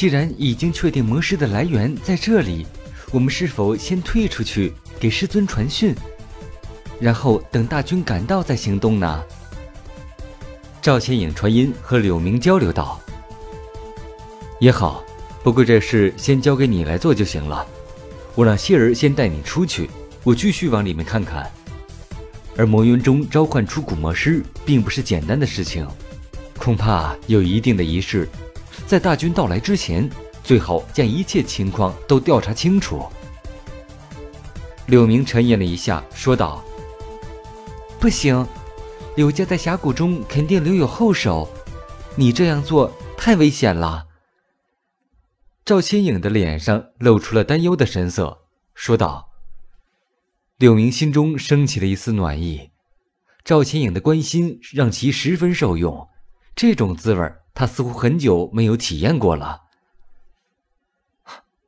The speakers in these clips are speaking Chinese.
既然已经确定魔师的来源在这里，我们是否先退出去给师尊传讯，然后等大军赶到再行动呢？赵千影传音和柳明交流道：“也好，不过这事先交给你来做就行了。我让希儿先带你出去，我继续往里面看看。而魔云中召唤出古魔师，并不是简单的事情，恐怕有一定的仪式。在大军到来之前，最好将一切情况都调查清楚。”柳明沉吟了一下，说道：“不行。”柳家在峡谷中肯定留有后手，你这样做太危险了。赵千影的脸上露出了担忧的神色，说道。柳明心中升起了一丝暖意，赵千影的关心让其十分受用，这种滋味他似乎很久没有体验过了。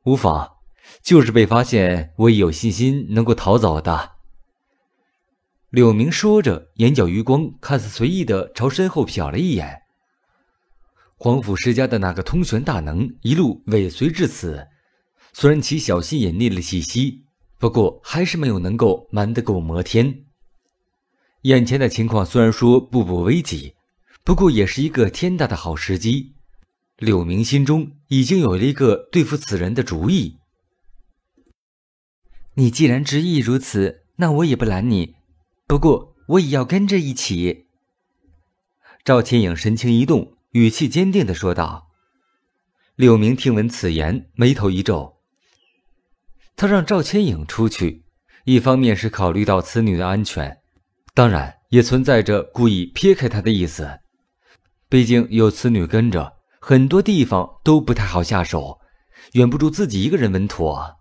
无妨，就是被发现，我也有信心能够逃走的。柳明说着，眼角余光看似随意的朝身后瞟了一眼。皇甫世家的那个通玄大能一路尾随至此，虽然其小心隐匿了气息，不过还是没有能够瞒得过摩天。眼前的情况虽然说步步危急，不过也是一个天大的好时机。柳明心中已经有了一个对付此人的主意。你既然执意如此，那我也不拦你。不过我也要跟着一起。赵千影神情一动，语气坚定的说道。柳明听闻此言，眉头一皱。他让赵千影出去，一方面是考虑到此女的安全，当然也存在着故意撇开她的意思。毕竟有此女跟着，很多地方都不太好下手，远不如自己一个人稳妥。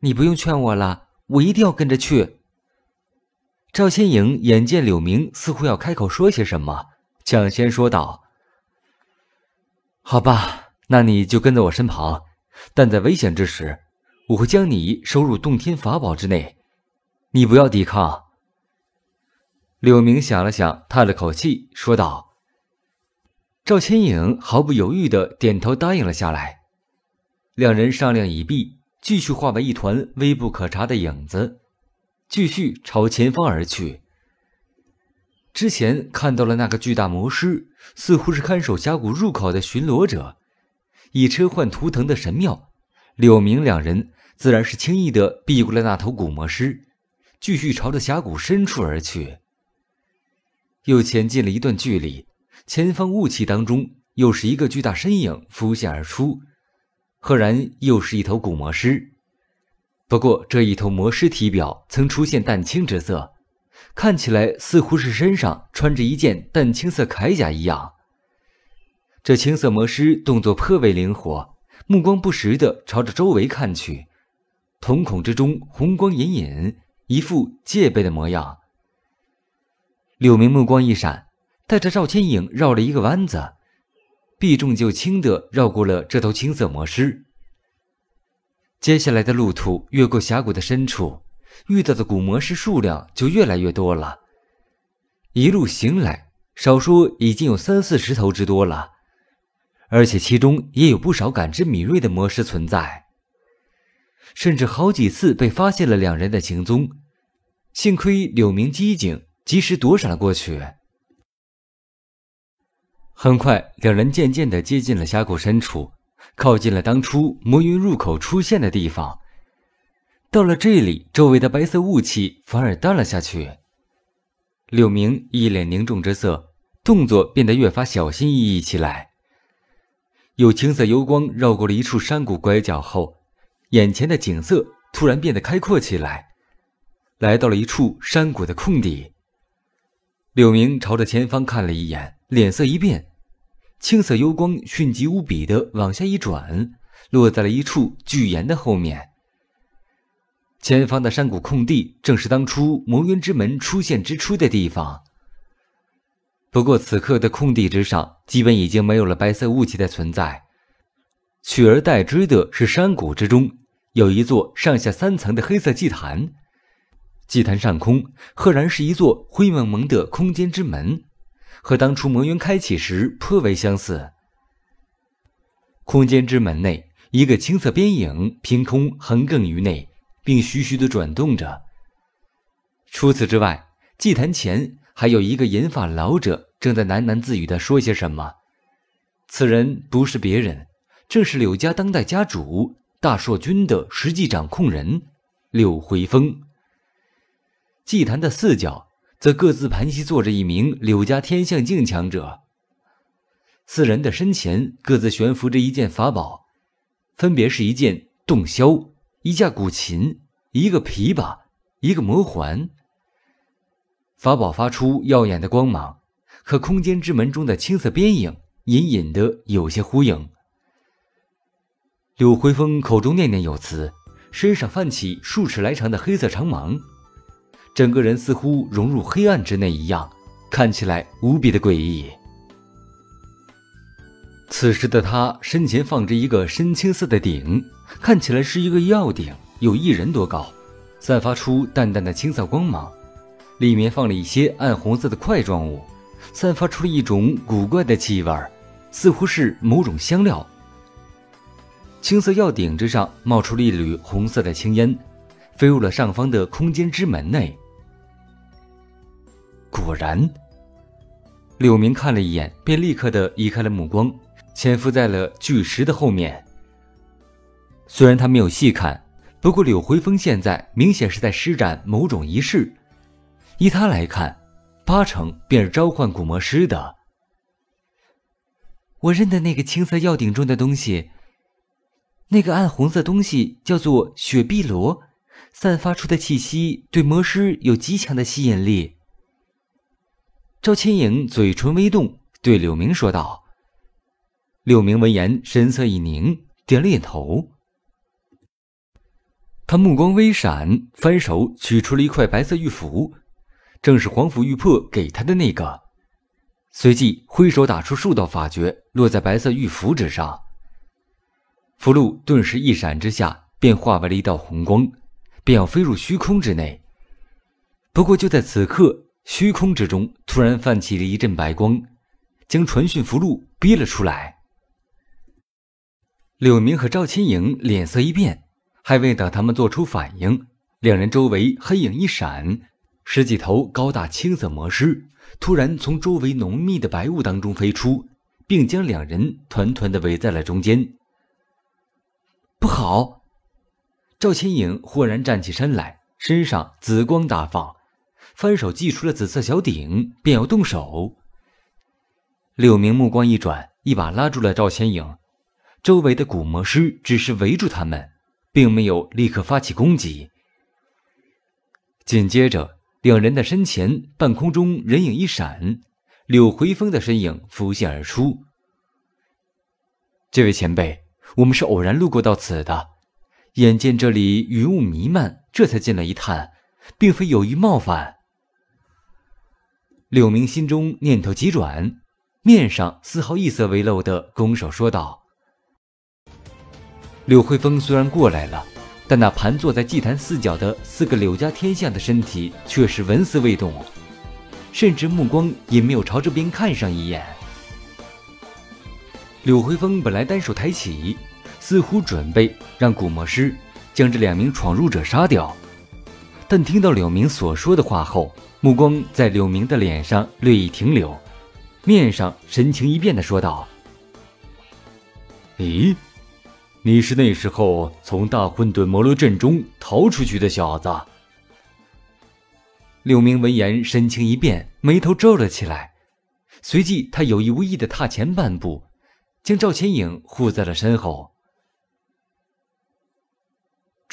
你不用劝我了。我一定要跟着去。赵千影眼见柳明似乎要开口说些什么，抢先说道：“好吧，那你就跟在我身旁，但在危险之时，我会将你收入洞天法宝之内，你不要抵抗。”柳明想了想，叹了口气，说道：“赵千影毫不犹豫的点头答应了下来。”两人商量已毕。继续化为一团微不可察的影子，继续朝前方而去。之前看到了那个巨大魔师，似乎是看守峡谷入口的巡逻者，以车换图腾的神庙。柳明两人自然是轻易的避过了那头古魔师，继续朝着峡谷深处而去。又前进了一段距离，前方雾气当中，又是一个巨大身影浮现而出。赫然又是一头古魔狮，不过这一头魔狮体表曾出现淡青之色，看起来似乎是身上穿着一件淡青色铠甲一样。这青色魔狮动作颇为灵活，目光不时地朝着周围看去，瞳孔之中红光隐隐，一副戒备的模样。柳明目光一闪，带着赵千影绕了一个弯子。避重就轻地绕过了这头青色魔狮。接下来的路途越过峡谷的深处，遇到的古魔狮数量就越来越多了。一路行来，少说已经有三四十头之多了，而且其中也有不少感知敏锐的魔狮存在。甚至好几次被发现了两人的行踪，幸亏柳明机警，及时躲闪了过去。很快，两人渐渐的接近了峡谷深处，靠近了当初魔云入口出现的地方。到了这里，周围的白色雾气反而淡了下去。柳明一脸凝重之色，动作变得越发小心翼翼起来。有青色幽光绕过了一处山谷拐角后，眼前的景色突然变得开阔起来，来到了一处山谷的空地。柳明朝着前方看了一眼。脸色一变，青色幽光迅疾无比的往下一转，落在了一处巨岩的后面。前方的山谷空地正是当初魔渊之门出现之初的地方。不过此刻的空地之上，基本已经没有了白色雾气的存在，取而代之的是山谷之中有一座上下三层的黑色祭坛，祭坛上空赫然是一座灰蒙蒙的空间之门。和当初魔渊开启时颇为相似。空间之门内，一个青色边影凭空横亘于内，并徐徐地转动着。除此之外，祭坛前还有一个银发老者正在喃喃自语地说些什么。此人不是别人，正是柳家当代家主大硕军的实际掌控人柳回风。祭坛的四角则各自盘膝坐着一名柳家天象境强者。四人的身前各自悬浮着一件法宝，分别是一件洞箫、一架古琴、一个琵琶、一个魔环。法宝发出耀眼的光芒，和空间之门中的青色边影隐隐的有些呼应。柳回风口中念念有词，身上泛起数尺来长的黑色长芒，整个人似乎融入黑暗之内一样，看起来无比的诡异。此时的他身前放着一个深青色的鼎，看起来是一个药鼎，有一人多高，散发出淡淡的青色光芒。里面放了一些暗红色的块状物，散发出了一种古怪的气味，似乎是某种香料。青色药鼎之上冒出了一缕红色的青烟，飞入了上方的空间之门内。果然，柳明看了一眼，便立刻的移开了目光。潜伏在了巨石的后面。虽然他没有细看，不过柳回风现在明显是在施展某种仪式。依他来看，八成便是召唤古魔师的。我认得那个青色药鼎中的东西，那个暗红色东西叫做雪碧罗，散发出的气息对魔师有极强的吸引力。赵千影嘴唇微动，对柳明说道。柳明闻言，神色一凝，点了点头。他目光微闪，翻手取出了一块白色玉符，正是皇甫玉魄给他的那个。随即挥手打出数道法诀，落在白色玉符之上。符箓顿时一闪之下，便化为了一道红光，便要飞入虚空之内。不过就在此刻，虚空之中突然泛起了一阵白光，将传讯符箓逼了出来。柳明和赵千影脸色一变，还未等他们做出反应，两人周围黑影一闪，十几头高大青色魔狮突然从周围浓密的白雾当中飞出，并将两人团团的围在了中间。不好！赵千影豁然站起身来，身上紫光大放，翻手祭出了紫色小鼎，便要动手。柳明目光一转，一把拉住了赵千影。周围的古魔师只是围住他们，并没有立刻发起攻击。紧接着，两人的身前半空中人影一闪，柳回风的身影浮现而出。这位前辈，我们是偶然路过到此的，眼见这里云雾弥漫，这才进来一探，并非有意冒犯。柳明心中念头急转，面上丝毫一色未露的拱手说道。柳慧峰虽然过来了，但那盘坐在祭坛四角的四个柳家天象的身体却是纹丝未动，甚至目光也没有朝这边看上一眼。柳慧峰本来单手抬起，似乎准备让古魔师将这两名闯入者杀掉，但听到柳明所说的话后，目光在柳明的脸上略一停留，面上神情一变的说道：“咦？”你是那时候从大混沌魔罗阵中逃出去的小子。柳明闻言，神情一变，眉头皱了起来，随即他有意无意的踏前半步，将赵千影护在了身后。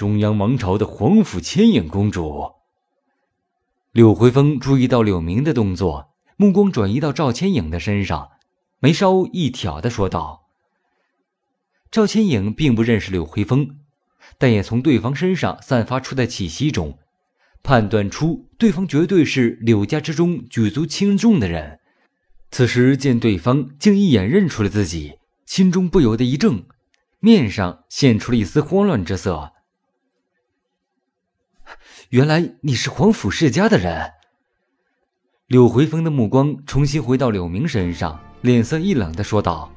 中央王朝的皇府千影公主。柳回风注意到柳明的动作，目光转移到赵千影的身上，眉梢一挑的说道。赵千影并不认识柳回风，但也从对方身上散发出的气息中，判断出对方绝对是柳家之中举足轻重的人。此时见对方竟一眼认出了自己，心中不由得一怔，面上现出了一丝慌乱之色。原来你是皇府世家的人。柳回风的目光重新回到柳明身上，脸色一冷的说道。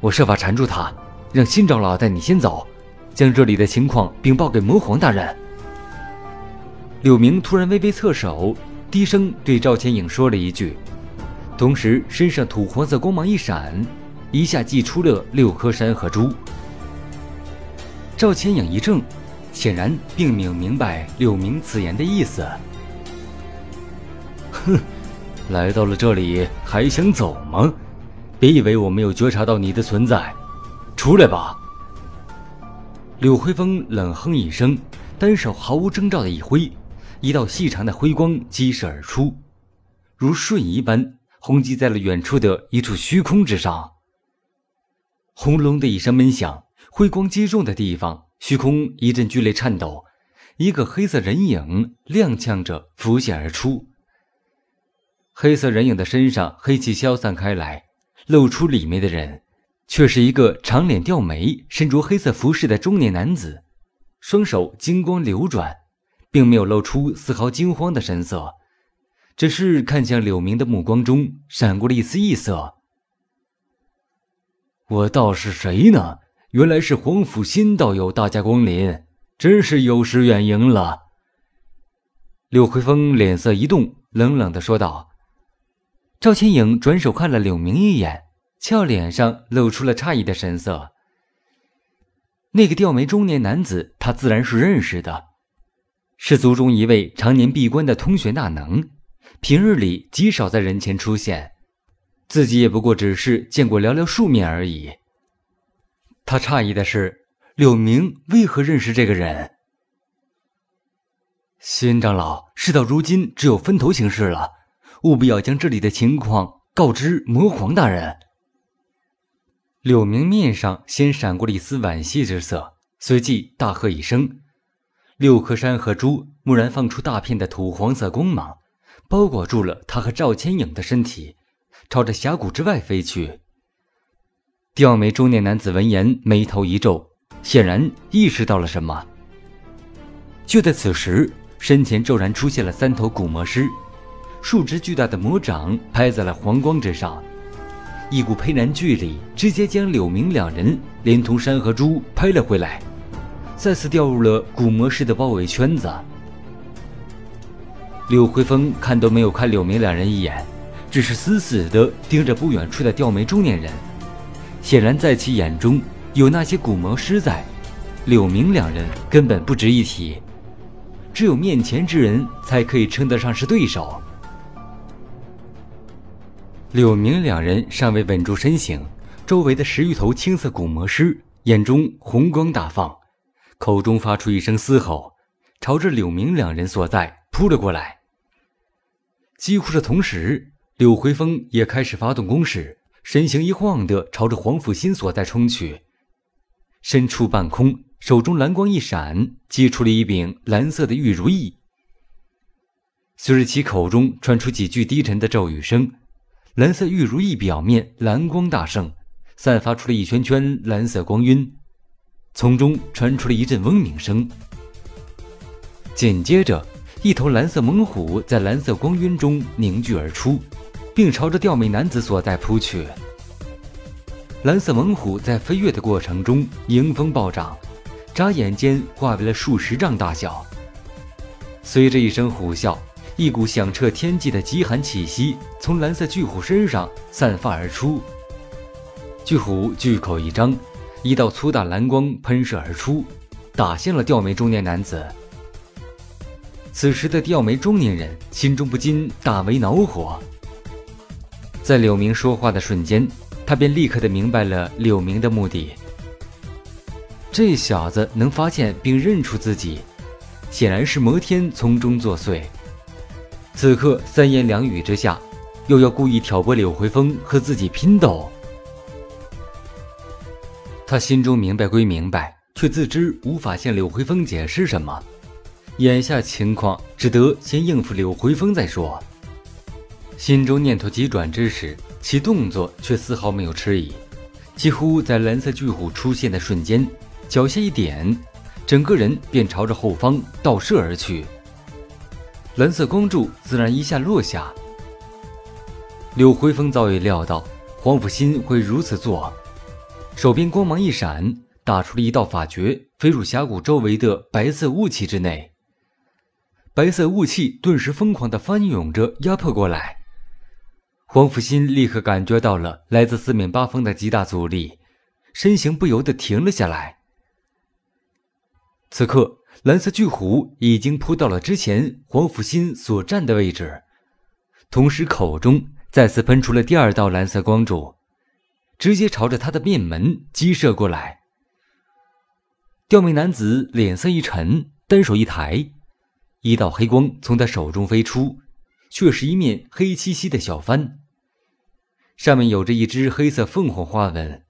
我设法缠住他，让新长老带你先走，将这里的情况禀报给魔皇大人。柳明突然微微侧手，低声对赵千影说了一句，同时身上土黄色光芒一闪，一下祭出了六颗山河珠。赵千影一怔，显然并没有明白柳明此言的意思。哼，来到了这里还想走吗？别以为我没有觉察到你的存在，出来吧。柳辉风冷哼一声，单手毫无征兆的一挥。一道细长的辉光激射而出，如瞬移般轰击在了远处的一处虚空之上。轰隆的一声闷响，辉光击中的地方，虚空一阵剧烈颤抖，一个黑色人影踉跄着浮现而出。黑色人影的身上黑气消散开来，露出里面的人，却是一个长脸吊眉、身着黑色服饰的中年男子，双手金光流转。并没有露出丝毫惊慌的神色，只是看向柳明的目光中闪过了一丝异色。我道是谁呢？原来是黄甫新道友大驾光临，真是有失远迎了。柳辉峰脸色一动，冷冷的说道。赵千影转手看了柳明一眼，俏脸上露出了诧异的神色。那个吊眉中年男子，他自然是认识的。是族中一位常年闭关的通玄大能，平日里极少在人前出现，自己也不过只是见过寥寥数面而已。他诧异的是，柳明为何认识这个人？新长老，事到如今，只有分头行事了，务必要将这里的情况告知魔皇大人。柳明面上先闪过了一丝惋惜之色，随即大喝一声。六颗山河珠蓦然放出大片的土黄色光芒，包裹住了他和赵千影的身体，朝着峡谷之外飞去。吊眉中年男子闻言，眉头一皱，显然意识到了什么。就在此时，身前骤然出现了三头古魔狮，数只巨大的魔掌拍在了黄光之上，一股沛然巨力直接将柳明两人连同山河珠拍了回来。再次掉入了古魔师的包围圈子。柳辉峰看都没有看柳明两人一眼，只是死死地盯着不远处的吊眉中年人。显然，在其眼中有那些古魔师在，柳明两人根本不值一提。只有面前之人才可以称得上是对手。柳明两人尚未稳住身形，周围的十余头青色古魔师眼中红光大放。口中发出一声嘶吼，朝着柳明两人所在扑了过来。几乎是同时，柳回风也开始发动攻势，身形一晃的朝着黄甫新所在冲去。身处半空，手中蓝光一闪，击出了一柄蓝色的玉如意。随着其口中传出几句低沉的咒语声，蓝色玉如意表面蓝光大盛，散发出了一圈圈蓝色光晕。从中传出了一阵嗡鸣声，紧接着，一头蓝色猛虎在蓝色光晕中凝聚而出，并朝着吊眉男子所在扑去。蓝色猛虎在飞跃的过程中迎风暴涨，眨眼间化为了数十丈大小。随着一声虎啸，一股响彻天际的极寒气息从蓝色巨虎身上散发而出。巨虎巨口一张。一道粗大蓝光喷射而出，打向了吊眉中年男子。此时的吊眉中年人心中不禁大为恼火。在柳明说话的瞬间，他便立刻的明白了柳明的目的。这小子能发现并认出自己，显然是摩天从中作祟。此刻三言两语之下，又要故意挑拨柳回风和自己拼斗。他心中明白归明白，却自知无法向柳回风解释什么。眼下情况，只得先应付柳回风再说。心中念头急转之时，其动作却丝毫没有迟疑，几乎在蓝色巨虎出现的瞬间，脚下一点，整个人便朝着后方倒射而去。蓝色光柱自然一下落下。柳回风早已料到黄甫新会如此做。手边光芒一闪，打出了一道法诀，飞入峡谷周围的白色雾气之内。白色雾气顿时疯狂地翻涌着，压迫过来。黄甫新立刻感觉到了来自四面八方的极大阻力，身形不由得停了下来。此刻，蓝色巨虎已经扑到了之前黄甫新所站的位置，同时口中再次喷出了第二道蓝色光柱。直接朝着他的面门击射过来。吊眉男子脸色一沉，单手一抬，一道黑光从他手中飞出，却是一面黑漆漆的小帆，上面有着一只黑色凤凰花纹。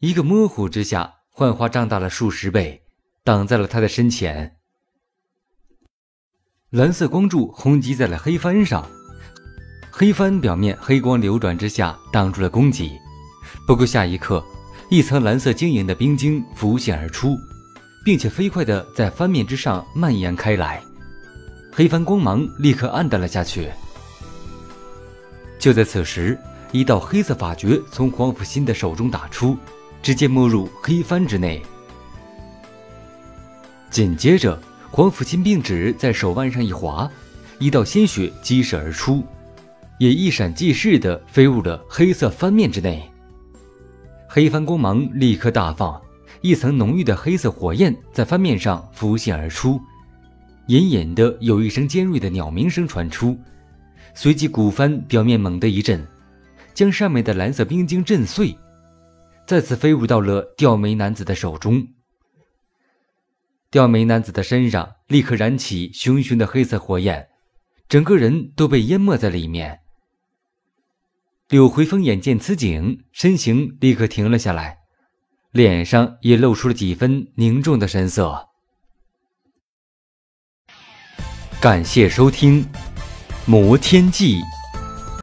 一个模糊之下，幻花胀大了数十倍，挡在了他的身前。蓝色光柱轰击在了黑帆上，黑帆表面黑光流转之下，挡住了攻击。不过下一刻，一层蓝色晶莹的冰晶浮现而出，并且飞快地在帆面之上蔓延开来，黑帆光芒立刻暗淡了下去。就在此时，一道黑色法诀从黄甫新的手中打出，直接没入黑帆之内。紧接着，黄甫新并指在手腕上一划，一道鲜血激射而出，也一闪即逝的飞入了黑色帆面之内。黑帆光芒立刻大放，一层浓郁的黑色火焰在帆面上浮现而出，隐隐的有一声尖锐的鸟鸣声传出，随即古帆表面猛地一震，将上面的蓝色冰晶震碎，再次飞入到了吊眉男子的手中。吊眉男子的身上立刻燃起熊熊的黑色火焰，整个人都被淹没在里面。柳回风眼见此景，身形立刻停了下来，脸上也露出了几分凝重的神色。感谢收听《魔天记》。